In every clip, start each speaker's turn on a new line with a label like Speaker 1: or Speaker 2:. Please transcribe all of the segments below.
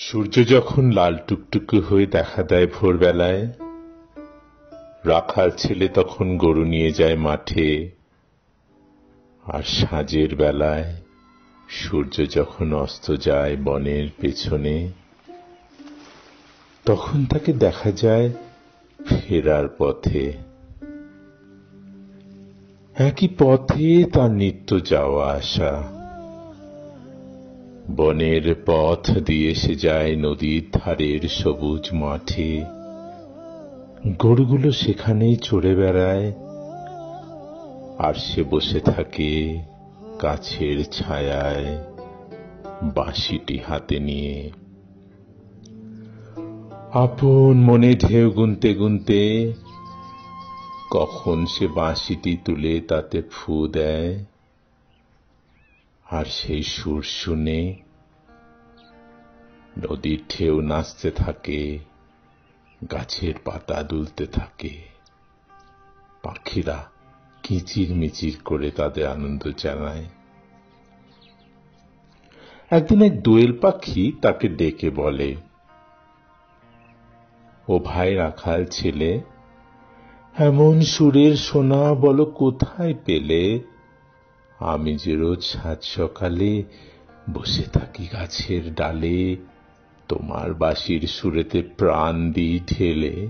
Speaker 1: সূর্য যখন লাল টুকটুকে হয়ে দেখা দেয় ভোরবেলায়, রাখাল ছেলে তখন গরু নিয়ে যায় মাঠে। আর সাঁঝের বেলায় সূর্য যখন অস্ত যায় বনের পেছনে, তখন তাকে দেখা যায় ফেরার পথে। একই পথে তার নিত্য যাওয়া আসা। বনের পথ দিয়ে সে যায় নদীর ধারের সবুজ মাঠে। গরুগুলো সেখানেই চড়ে বেড়ায়, আর সে বসে থাকে গাছের ছায়ায় বাঁশিটি হাতে নিয়ে। আপন মনে ঢেউ গুনতে গুনতে কখন সে বাঁশিটি তুলে তাতে ফু দেয়। আর সেই সুর শুনে নদীর ঢেউ নাচতে থাকে, গাছের পাতা দুলতে থাকে। পাখিরা কিচির মিচির করে তাদের আনন্দ জানায়। একদিন এক দোয়েল পাখি তাকে ডেকে বলে, ও ভাই রাখাল ছেলে, এমন সুরের সোনা বলো কোথায় পেলে? আমি যে রোজ সাত সকালে বসে থাকি গাছের ডালে, তোমার বাঁশির সুরেতে প্রাণ দিই ঢেলে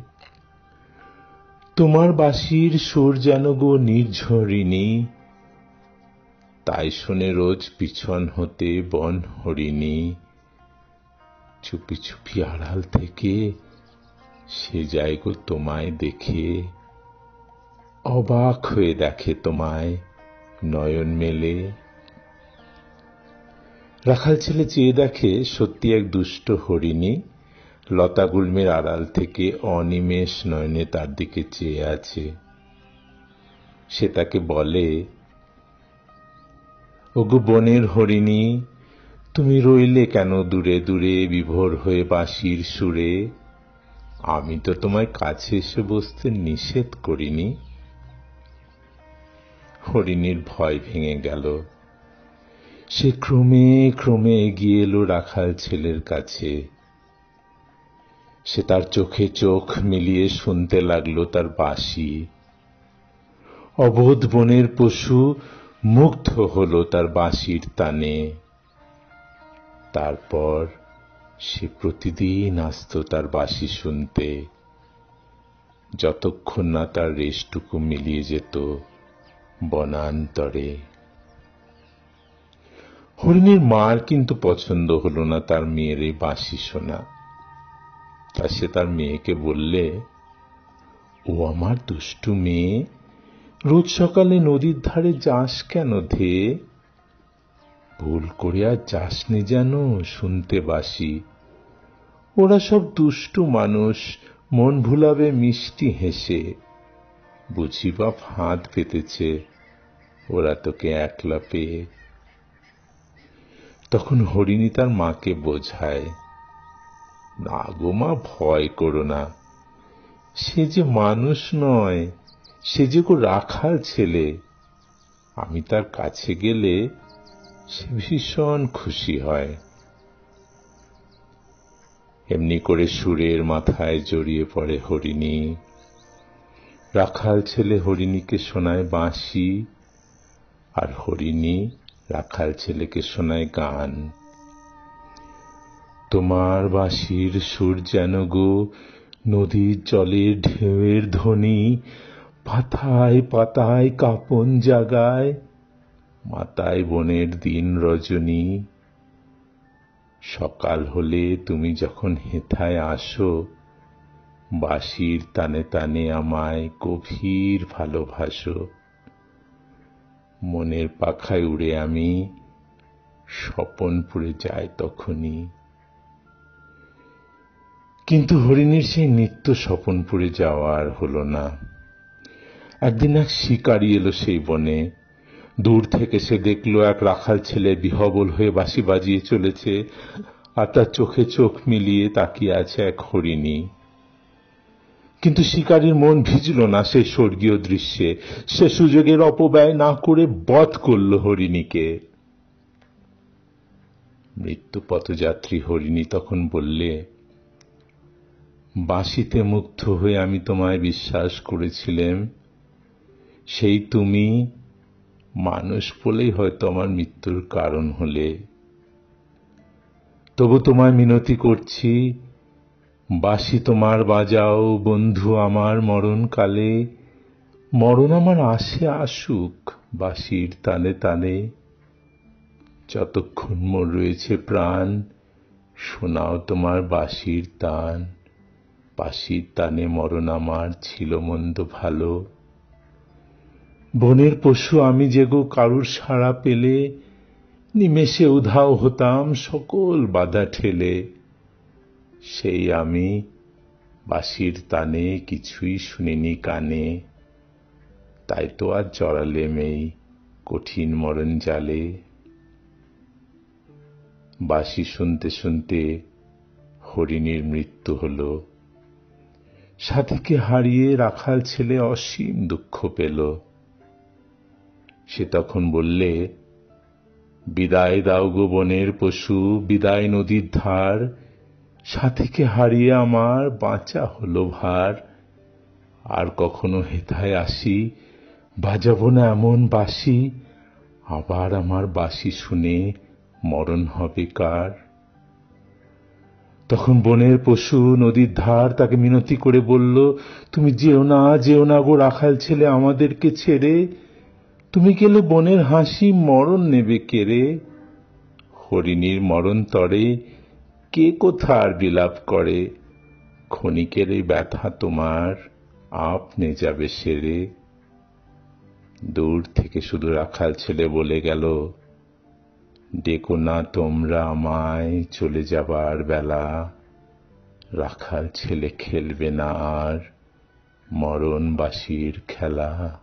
Speaker 1: তোমার বাঁশির সুর যেন গো নির্ঝরিণী, তাই শুনে রোজ পিছন হতে বন হরিণী। চুপি চুপি আড়াল থেকে সে যায় গো তোমায় দেখে, অবাক হয়ে দেখে তোমায়। নয়ন মেলে। রাখাল ছেলে চেয়ে দেখে সত্যি এক দুষ্ট হরিণী লতা গুল্মের আড়াল থেকে অনিমেষ নয়নে তার দিকে চেয়ে আছে। সে তাকে বলে, ওগো বনের হরিণী, তুমি রইলে কেন দূরে দূরে বিভোর হয়ে বাঁশির সুরে? আমি তো তোমায় কাছে এসে বসতে নিষেধ করিনি। হরিণীর ভয় ভেঙে গেল। সে ক্রমে ক্রমে এগিয়ে এলো রাখাল ছেলের কাছে। সে তার চোখে চোখ মিলিয়ে শুনতে লাগল তার বাঁশি। অবোধ বনের পশু মুগ্ধ হলো তার বাঁশির তানে তারপর সে প্রতিদিন আসত তার বাঁশি শুনতে। যতক্ষণ না তার রেশটুকু মিলিয়ে যেত। বনান্তরে। হরিণীর মার কিন্তু পছন্দ হলো না তার মেয়ের এই বাঁশি শোনা। তা সে তার মেয়েকে বললে, ও আমার দুষ্টু মেয়ে, রোজ সকালে নদীর ধারে যাস কেন ধে? ভুল করে আর যাসনি যেন শুনতে বাসি। ওরা সব দুষ্টু মানুষ, মন ভুলাবে মিষ্টি হেসে। বুঝি বা ফাঁদ পেতেছে। ওরা তোকে একলা পেয়ে। তখন হরিণী তার মাকে বোঝায়, না গো মা, ভয় করো না। সে যে মানুষ নয়, সে যে গো রাখাল ছেলে। আমি তার কাছে গেলে সে ভীষণ খুশি হয়। এমনি করে সুরের মাথায় জড়িয়ে পড়ে হরিণী। রাখাল ছেলে হরিণীকে শোনায় বাঁশি, আর হরিণী রাখাল ছেলেকে শোনায় গান। তোমার বাঁশির সুর যেন গো, নদীর জলের ঢেউয়ের ধ্বনি, পাতায় পাতায় কাপন জাগায়, মাতায় বনের দিন রজনী। সকাল হলে তুমি যখন হেথায় আসো বাঁশির তানে তানে আমায় গভীর ভালোবাসো। মনের পাখায় উড়ে আমি স্বপনপুরে যাই তখনই। কিন্তু হরিণীর সেই নিত্য স্বপনপুরে যাওয়ার হলো না। একদিন এক শিকারি এলো সেই বনে। দূর থেকে সে দেখল এক রাখাল ছেলে বিহবল হয়ে বাঁশি বাজিয়ে চলেছে আর তার চোখে চোখ মিলিয়ে তাকিয়ে আছে এক হরিণী। কিন্তু শিকারীর মন ভিজল না সেই স্বর্গীয় দৃশ্যে। সে সুযোগের অপব্যয় না করে বধ করল হরিণীকে। মৃত্যু পথযাত্রী হরিণী তখন বললে, বাঁশিতে মুগ্ধ হয়ে আমি তোমায় বিশ্বাস করেছিলাম। সেই তুমি মানুষ বলেই হয়তো আমার মৃত্যুর কারণ হলে। তবু তোমায় মিনতি করছি বাঁশি তোমার বাজাও বন্ধু আমার মরণকালে। মরণ আমার আসে আসুক বাঁশির তালে তালে। যতক্ষণ মোর রয়েছে প্রাণ, শোনাও তোমার বাঁশির তান। বাঁশির তানে মরণ আমার ছিল মন্দ ভালো। বনের পশু আমি যেগো কারুর সাড়া পেলে, নিমেষে উধাও হতাম সকল বাধা ঠেলে। সেই আমি বাঁশির তানে কিছুই শুনিনি কানে। তাই তো আর জড়ালেম এই কঠিন মরণ জালে। বাঁশি শুনতে শুনতে হরিণীর মৃত্যু হল। সাথীকে হারিয়ে রাখাল ছেলে অসীম দুঃখ পেল। সে তখন বললে, বিদায় দাও গো বনের পশু, বিদায় নদীর ধার সাথীকে হারিয়ে আমার বাঁচা হলো ভার। আর কখনো হেথায় আসি, বাজাবো না এমন বাসি আবার আমার বাসি শুনে মরণ হবে কার? তখন বনের পশু নদীর ধার তাকে মিনতি করে বলল, তুমি যেও না যেও না গো রাখাল ছেলে আমাদেরকে ছেড়ে। তুমি গেলে বনের হাসি মরণ নেবে কেড়ে। হরিণীর মরণ তরে কে কোথার বিলাপ করে? ক্ষণিকের এই ব্যথা তোমার আপনে যাবে সেরে। দূর থেকে শুধু রাখাল ছেলে বলে গেল, ডেকো না তোমরা আমায় চলে যাবার বেলা। রাখাল ছেলে খেলবে না আর মরণবাসীর খেলা।